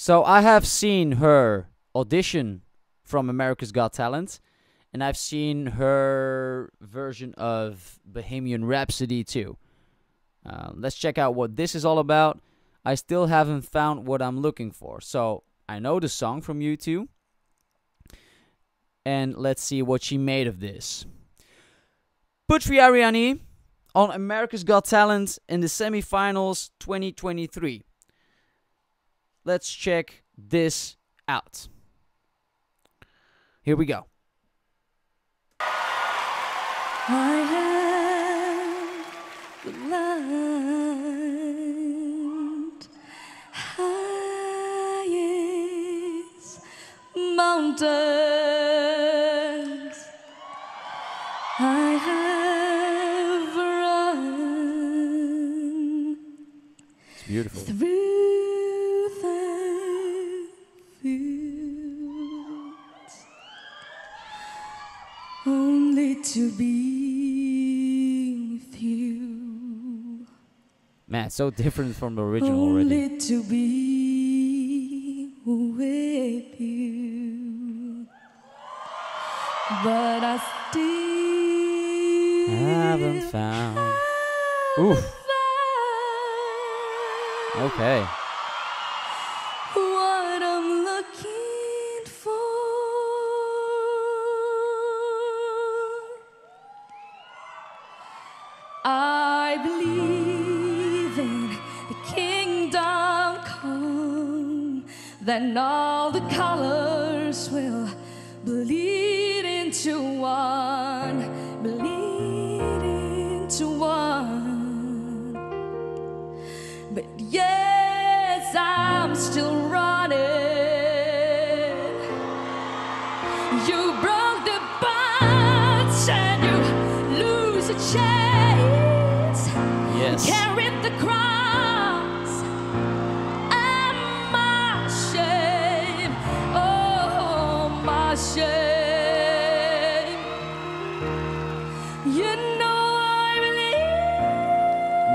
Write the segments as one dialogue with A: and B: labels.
A: So I have seen her audition from America's Got Talent, and I've seen her version of Bohemian Rhapsody too. Uh, let's check out what this is all about. I still haven't found what I'm looking for, so I know the song from U2. And let's see what she made of this. Putri Ariani on America's Got Talent in the semifinals 2023. Let's check this out. Here we go.
B: I have the land highest mountains. I have run
A: It's beautiful. It's so different from the original already.
B: Only to be with you. But I still
A: Haven't found. Oof. Okay.
B: What I'm looking then all the colors will bleed into one, bleed into one. But yes, I'm still running. You broke the bonds and you lose the chains.
A: Yes.
B: Carried the cross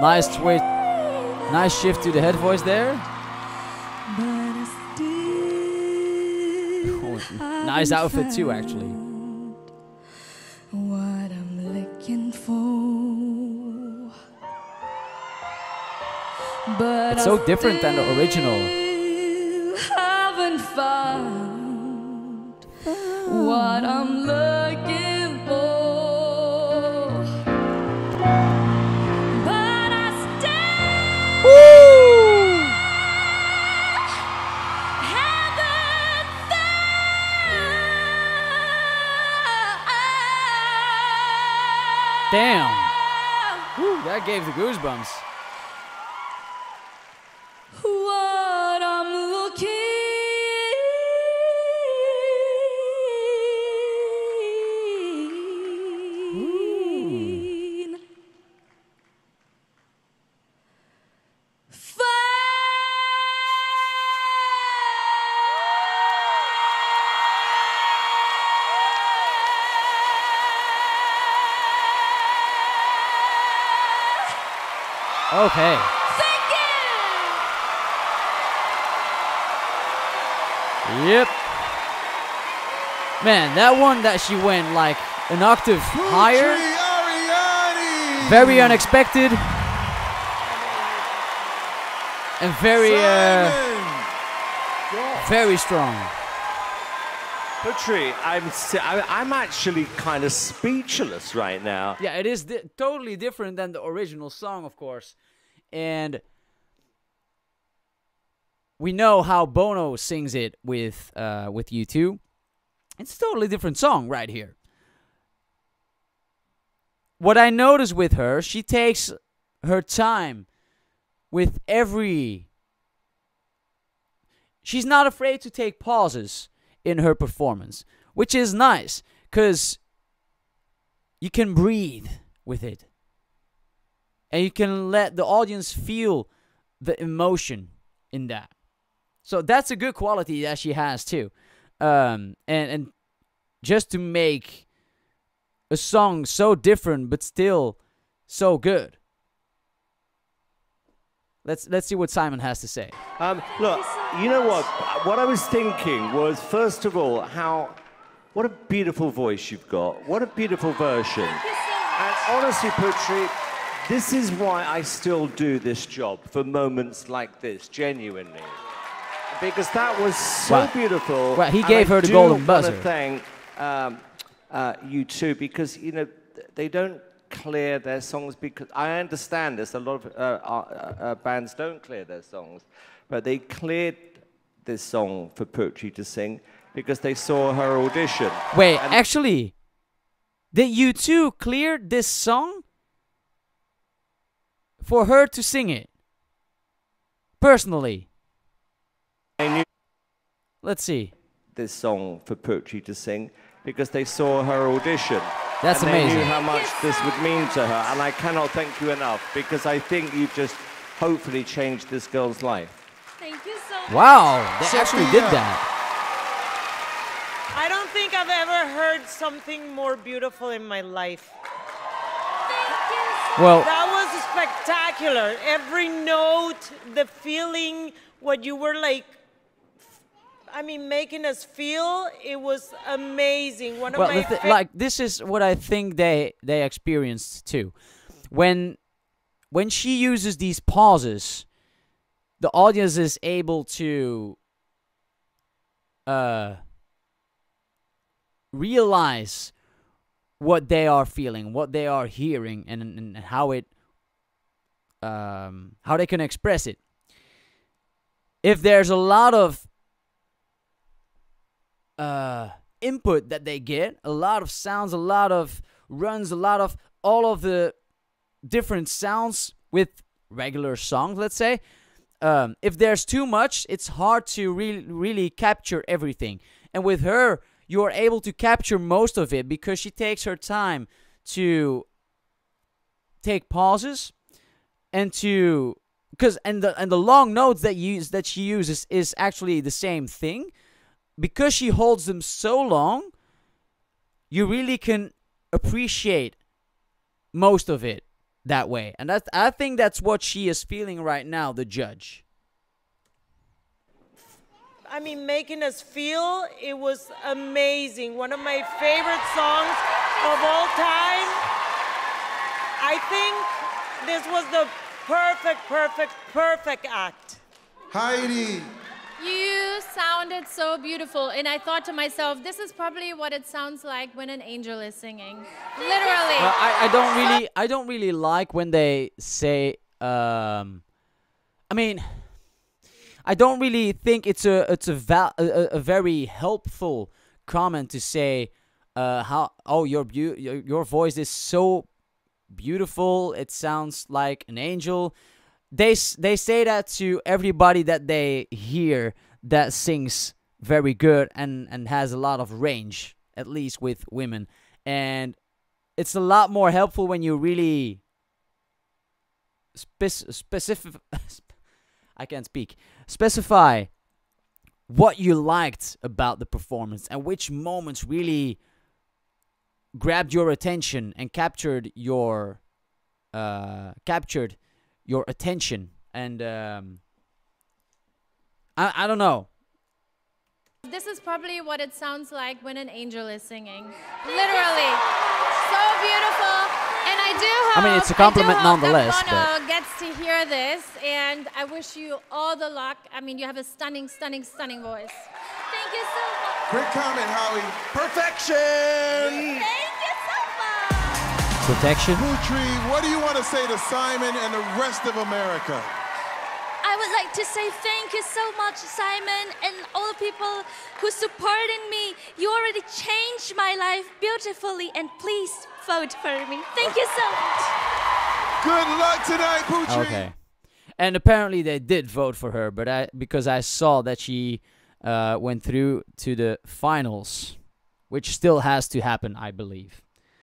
A: Nice twist. Nice shift to the head voice there.
B: But still
A: Oh, nice outfit too, actually.
B: What I'm looking for. But
A: It's so different than the original.
B: Haven't found what I'm looking
A: Damn. Woo, that gave the goosebumps. Okay.
B: You.
A: Yep. Man, that one that she went like an octave higher. Very unexpected. And very, uh, very strong.
C: Putri, I'm, I'm actually kind of speechless right now.
A: Yeah, it is di- totally different than the original song, of course. And we know how Bono sings it with uh, with U2. It's a totally different song right here. What I notice with her, she takes her time with every. She's not afraid to take pauses in her performance, which is nice because you can breathe with it. And you can let the audience feel the emotion in that. So that's a good quality that she has too. Um, and and just to make a song so different but still so good. Let's let's see what Simon has to say.
C: Um, look, you know what? What I was thinking was, first of all, how, what a beautiful voice you've got. What a beautiful version. And honestly, Putri, this is why I still do this job for moments like this, genuinely. Because that was so
A: Well-
C: beautiful.
A: well, he
C: and
A: gave
C: I
A: her the
C: do
A: golden
C: wanna
A: buzzer.
C: thank um, uh, U2, because you know they don't clear their songs. Because I understand this. a lot of uh, uh, uh, bands don't clear their songs, but they cleared this song for Putri to sing because they saw her audition.
A: Wait,
C: And-
A: actually, did U2 clear this song for her to sing it? Personally,
C: They knew
A: let's see.
C: this song for Putri to sing because they saw her audition.
A: That's
C: and They knew
A: amazing.
C: how much this would mean to her, and I cannot thank you enough because I think you've just hopefully changed this girl's life.
B: Thank you so much.
A: Wow, they actually did that.
D: I don't think I've ever heard something more beautiful in my life.
B: Thank you so
A: Well,
D: That was spectacular. Every note, the feeling, what you were like, I mean, making us feel, it was amazing. One of my
A: the thi-
D: fa-
A: like this is what I think they they experienced too. When when she uses these pauses, the audience is able to uh realize what they are feeling, what they are hearing, and, and how it um how they can express it. If there's a lot of uh input that they get, a lot of sounds, a lot of runs, a lot of all of the different sounds with regular songs, let's say. Um, if there's too much, it's hard to really really capture everything. And with her, you are able to capture most of it because she takes her time to take pauses and to because and the and the long notes that use that she uses is actually the same thing because she holds them so long you really can appreciate most of it that way and that's i think that's what she is feeling right now the judge
D: I mean, making us feel, it was amazing. One of my favorite songs of all time. I think this was the perfect, perfect, perfect act.
E: Heidi.
F: You sounded so beautiful, and I thought to myself, this is probably what it sounds like when an angel is singing. Literally.
A: Well, I, I don't really I don't really like when they say um I mean I don't really think it's a it's a val- a, a, very helpful comment to say uh how oh your your, your voice is so beautiful it sounds like an angel they they say that to everybody that they hear that sings very good and and has a lot of range at least with women. And it's a lot more helpful when you really spec- specific I can't speak. Specify what you liked about the performance and which moments really grabbed your attention and captured your uh captured your attention. And um I, I don't know
F: This is probably what it sounds like when an angel is singing. Literally. So beautiful. And I do hope,
A: I mean, it's a compliment
F: I do hope
A: nonetheless,
F: That Bono gets to hear this, and I wish you all the luck. I mean, you have a stunning, stunning, stunning voice.
B: Thank you so much.
E: Great comment, Howie.
C: Perfection!
B: Thank you so much.
A: protection
E: Putri, what do you want to say to Simon and the rest of America?
B: I would like to say thank you so much, Simon, and all the people who supported me. You already changed my life beautifully, and please vote for me. Thank you so much.
E: Good luck tonight, Putri.
A: Okay. And apparently they did vote for her, but I because I saw that she uh, went through to the finals, which still has to happen, I believe.